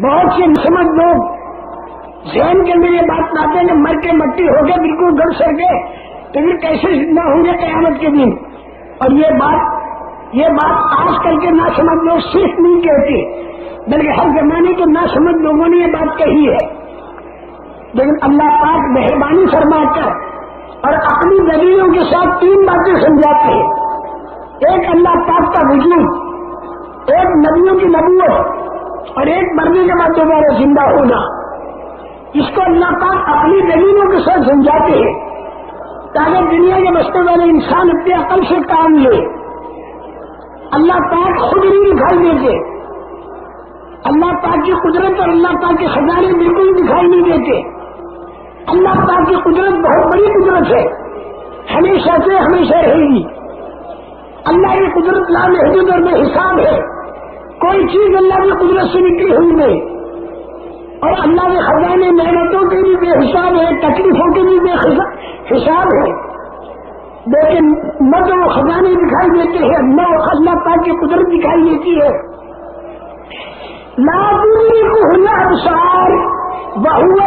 बहुत से समझ लोग जहन के अंदर ये बात लाते हैं कि मर के मट्टी हो गए, बिल्कुल गड़ सर गए। तो फिर कैसे ज़िंदा होंगे कयामत के दिन? और ये बात ये बात आज कल के ना समझ लोग सिर्फ़ नहीं कहते, बल्कि हर जमाने के ना समझ लोगों ने ये बात कही है। लेकिन अल्लाह पाक मेहरबानी फरमाकर और अपनी दलीलों के साथ तीन बातें समझाते हैं। एक अल्लाह पाक का वजूद, एक नदियों की नबूत और एक मरने के बाद दोबारा ज़िंदा होना। इसको अल्लाह पाक अपनी दलीलों के साथ समझाते हैं। ताकि दुनिया के बसने वाले इंसान अपने अकल से काम ले। अल्लाह पाक खुद नहीं दिखाई देते। अल्लाह पाक की कुदरत और अल्लाह पाक के खजाने बिल्कुल दिखाई नहीं देते। अल्लाह पाक की कुदरत बहुत बड़ी कुदरत है। हमेशा से हमेशा रहेगी। अल्लाह की कुदरत लाल हदूद और में हिसाब है। कोई चीज़ अल्लाह की कुदरत से निकली हुई नहीं। और अल्लाह के खजाने मेहनतों के भी बेहिसाब है, तकलीफों के भी बेहिसाब है। लेकिन न तो वो खजाने दिखाई देते हैं, न अल्लाह पाक की कुदरत दिखाई देती है। लादूरी को अवसार बहुल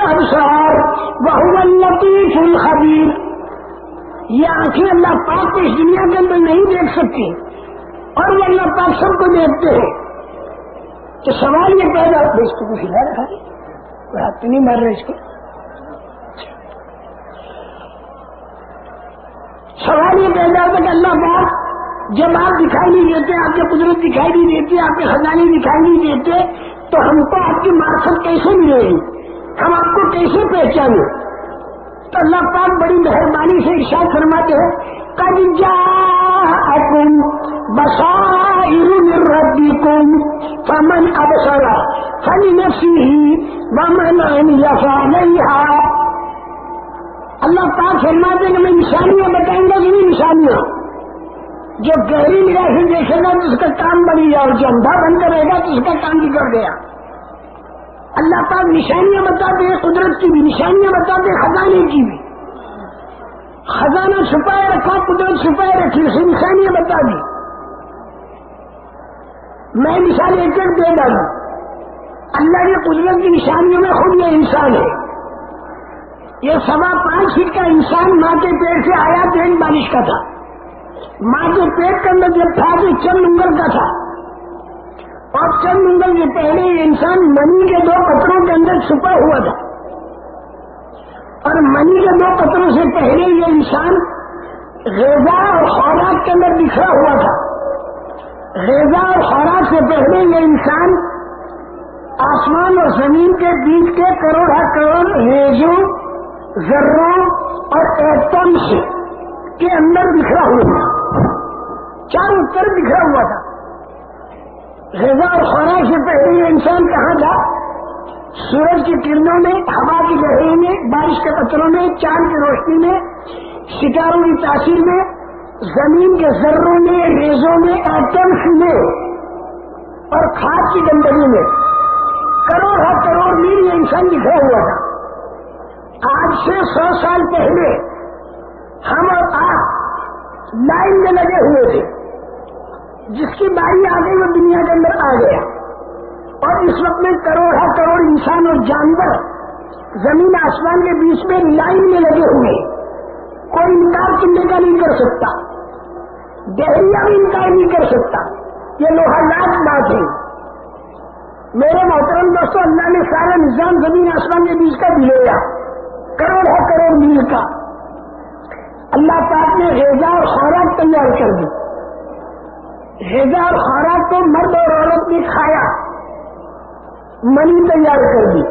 अवसार बहुल लतीफुल खबीर। ये आँखें अल्लाह पाक को इस दुनिया के अंदर नहीं देख सकती। और वो अल्लाह पाक सबको देखते हैं। तो सवाल ये पैदा इसको कुछ हिला रखा है हाथ तो नहीं मार रहे इसको? सवाल ये पैदा होता कि अल्लाह पाक जब आप दिखाई नहीं देते, आपके कुदरत दिखाई नहीं देती, आपके खजाने दिखाई नहीं देते तो हमको आपकी मार्फत कैसे मिलेगी? हम आपको कैसे पहचाने? तो अल्लाह पाक बड़ी मेहरबानी से इशाद फरमाते हैं कद जाकुम बसाइरुबिकुम फमन अबसरा फल नफसी वमन यफा अल्लाह पाक फरमाते हैं मैं निशानियाँ बताऊँगा कि नहीं निशानियाँ जो गहरी निगाह से देखेगा तो उसका काम बढ़ी जाए जो अंधा बनकर रहेगा तो उसका काम बिगड़ गया अल्लाह पाक निशानियाँ बताते हैं कुदरत की भी निशानियाँ बताते हैं खजाने की भी खजाना छुपाए रखा कुदरत छुपाए रखी उसे निशानियाँ बता दी मैं मिसाल एक दे डालू अल्लाह की कुदरत की निशानियों में खुद ये इंसान है। ये सवा पाँच फीट का इंसान माँ के पेड़ से आया पेड़ बारिश का था। माँ के पेट के अंदर जब था तो चंद उंगल का था। और चंद उंगल के पहले ये इंसान मनी के दो पत्रों के अंदर छुपा हुआ था। और मनी के दो पत्रों से पहले ये इंसान रेजा और खौराक के अंदर बिखरा हुआ था। रेजा और खौराक से पहले ये इंसान आसमान और ज़मीन के बीच के करोड़ा करोड़ रेजों, जर्रों और एटम से के अंदर बिखरा हुआ था। चारों तरफ़ बिखरा हुआ था। रेजा और खुराक से पहले ये इंसान कहाँ था? सूरज की किरणों में, हवा की लहरों में, बारिश के पत्थरों में, चाँद की रोशनी में, सितारों की तासीर में ज़मीन के जर्रों में, रेजों में, एटम्स में और खाद की गंदगी में करोड़ करोड़ मील ये इंसान बिखरा हुआ था। आज से सौ साल पहले हम और आप लाइन में लगे हुए थे, जिसकी बारी आ गई वो दुनिया के अंदर आ गया। और इस वक्त में करोड़ करोड़ इंसान और जानवर ज़मीन आसमान के बीच में लाइन में लगे हुए कोई इनकार करने का नहीं कर सकता। देहरिया भी इनकार नहीं कर सकता। ये लोहालात बात है। मेरे मोहतरम दोस्तों, अल्लाह ने सारा निज़ाम ज़मीन आसमान के बीच का दिया करोड़ करोड़ मील का। अल्लाह पाक ने रेजा और खुराक तैयार कर दी। रेजा और खुराक को मर्द और औरत ने खाया। मनी तैयार कर दी।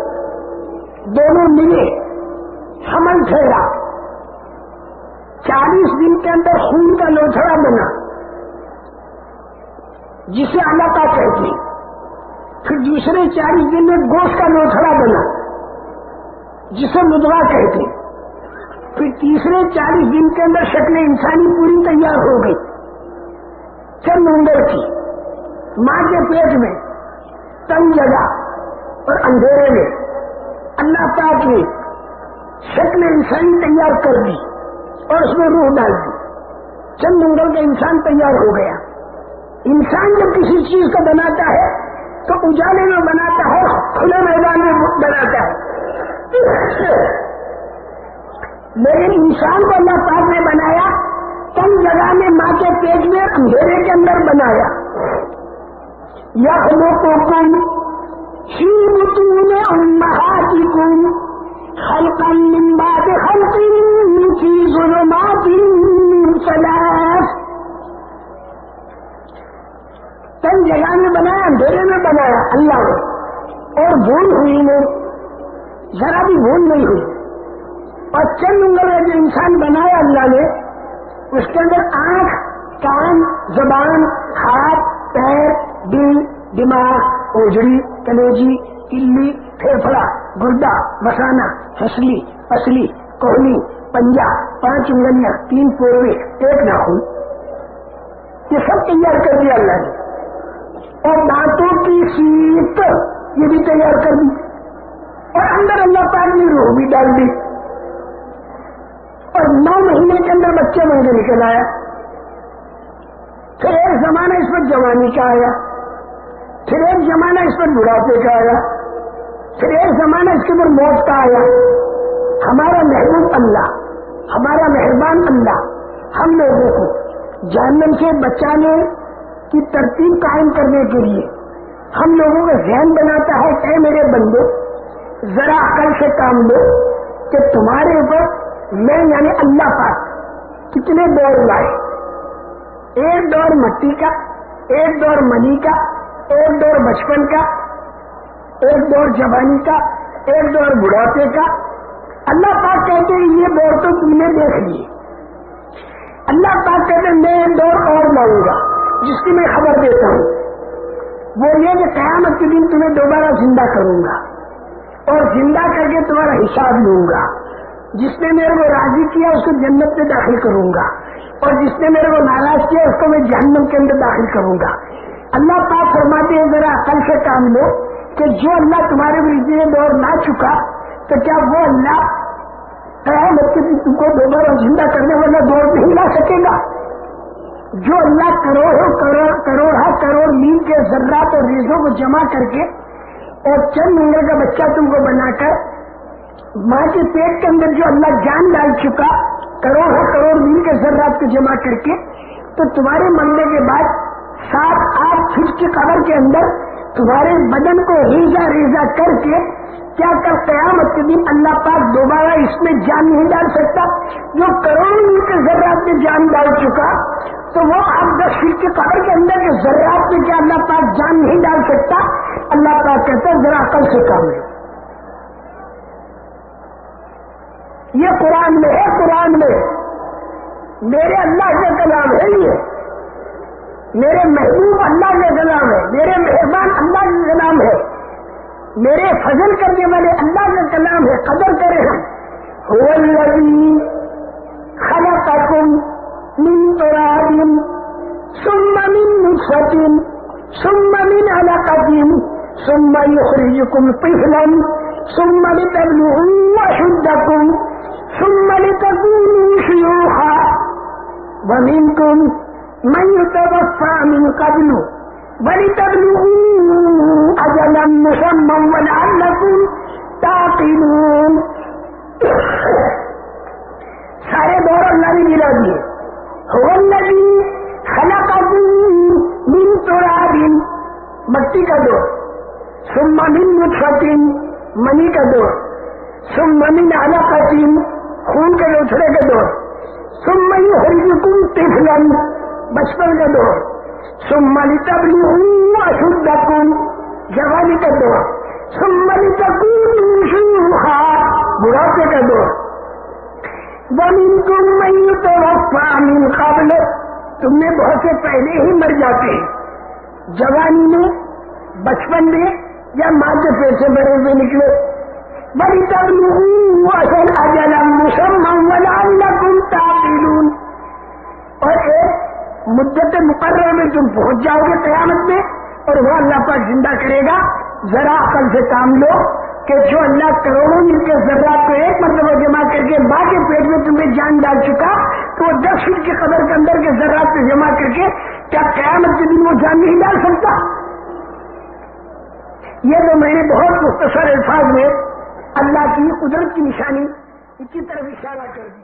दोनों मिले। हमल ठहरा। चालीस दिन के अंदर खून का लोथड़ा जिसे अलाका कहते फिर दूसरे चालीस दिन में गोश्त का लोथड़ा बना, जिसे मुदवा कहते फिर तीसरे चालीस दिन के अंदर शक्ल इंसानी पूरी तैयार हो गई। चंद उंगल की, माँ के पेट में तंग जगह और अंधेरे में अल्लाह पाक ने शक्ल इंसानी तैयार कर दी और उसमें रूह डाल दी। चंद उंगल का इंसान तैयार हो गया इंसान जब किसी चीज़ को बनाता है तो उजाले में बनाता है, खुले मैदान में बनाता है। लेकिन इंसान को अल्लाह पाक ने बनाया कम जगह में माँ के पेट में, अंधेरे के अंदर बनाया। यह लोगों ही बुतून उम्महातिकुम, खल्कन मिन बाद खल्किन। फ़ी अल्लाह ने। और भूल हुई नहीं जरा भी भूल नहीं हुई। और चंद उंगल में जो इंसान बनाया अल्लाह ने, उसके अंदर आँख, कान, जबान, हाथ, पैर, दिल, दिमाग ओजड़ी कलेजी, इल्ली, फेफड़ा, गुर्दा, मसाना, हसली असली कोहनी पंजा, पाँच उंगलियाँ, तीन पूर्वे, एक नाखून। ये सब तैयार कर दिया अल्लाह ने। और दांतों की सीट ये भी तैयार कर दी और अंदर अल्लाह पाक ने रूह भी डाल दी। और नौ महीने के अंदर बच्चे बन के निकल आया। फिर एक जमाना इस पर जवानी का आया। फिर एक जमाना इस पर बुढ़ापे का आया। फिर एक जमाना इसके ऊपर मौत का आया। हमारा महबूब अल्लाह, हमारा मेहरबान अल्लाह, हम लोगों को जानने से बचाने की तरतीब कायम करने के लिए हम लोगों का जहन बनाता है कि मेरे बंदे जरा अकल से काम लो कि तुम्हारे ऊपर मैं यानी अल्लाह पाक कितने दौर लाए। एक दौर मट्टी का, एक दौर मनी का, एक दौर बचपन का, एक दौर जवानी का, एक दौर बुढ़ापे का। अल्लाह पाक कहते हैं, ये दौर तो तुमने देख लिए। अल्लाह पाक कहते मैं दौर और लाऊँगा। जिसकी मैं खबर देता हूँ। वो ये कि कयामत के दिन तुम्हें दोबारा ज़िंदा करूँगा और ज़िंदा करके तुम्हारा हिसाब लूँगा। जिसने मेरे को राज़ी किया, उसको जन्नत में दाखिल करूँगा। और जिसने मेरे को नाराज़ किया, उसको मैं जहन्नम के अंदर दाखिल करूँगा। अल्लाह पाक फरमाते हैं, जरा अकल से काम लो कि जो अल्लाह तुम्हारे विरुद्ध दौर ना चुका तो क्या वो अल्लाह कयामत के दिन तुमको दोबारा ज़िंदा करने वाला दौर नहीं ला सकेगा? जो अल्लाह करोड़ों करोड़ करोड़ करोड़ मील के जर्रात और रेजों को जमा करके और चंद उम्र का बच्चा तुमको बनाकर, माँ के पेट के अंदर जो अल्लाह जान डाल चुका, करोड़ों करोड़ मील के जर्रात को जमा करके तो तुम्हारे मरने के बाद सात, आठ फीट की कबर के अंदर तुम्हारे बदन को रेजा रेजा करके, क्या कल कयामत के दिन अल्लाह पाक दोबारा इसमें जान नहीं डाल सकता? जो करोड़ों के जर्रात में जान तो वो फीट के कबर के अंदर के जर्रात में क्या अल्लाह पाक जान नहीं डाल सकता? अल्लाह पाक कहता है, जरा अकल से काम लो। ये कुरान में है, कुरान में। मेरे अल्लाह का कलाम है ये। मेरे महबूब अल्लाह का कलाम है। मेरे मेहमान अल्लाह का कलाम है। मेरे फजल करने वाले अल्लाह का कलाम है। कदर करें हम। खलककुम मिन तुराबिन सुम्मा मिन नुतफतिन सुम्मा मिन अलaqatin सुम्मा युखरिजुकुम तिफलन सुम्मा लितबलुगु अशुद्धकुम सुम्मा लितकूनु शुयूखा वमिनकुम मन युतवफ्फा मिन कब्लु वलितबलुगु अजलन मुसम्मम वलअल्लकुम ताकिलून सारे मनी का दौर। सुम्मा मिन अलaqatin खून के लोथड़े का दौर। सुम्मा युखरिजुकुम तिफलन, बचपन का दौर। सुम्मा लितबलुगु अशुद्धकुम जवानी का दौर। सुम्मा लितकूनु शुयूखा बुढ़ापे का दौर। वमिनकुम मन युतवफ्फा मिन कब्ल, तुमने बहुत से पहले ही मर जाते जवानी में, बचपन में या माँ के पेट से बड़े हुए निकले। बड़ी तब अजलम और एक मुद्दत मुकर्र में तुम पहुँच जाओगे कयामत में, और वो अल्लाह पर ज़िंदा करेगा। जरा अकल से काम लो कि जो अल्लाह करोड़ों मील के जर्रात को एक मतलब जमा करके माँ के पेट में तुम्हें जान डाल चुका तो वो दस फीट के कदर के अंदर के जर्रात पे जमा करके क्या कयामत के दिन वो जान नहीं डाल सकता? ये जो मैंने बहुत मुख्तसर अल्फाज में अल्लाह की कुदरत की निशानी की तरफ़ इशारा कर दिया।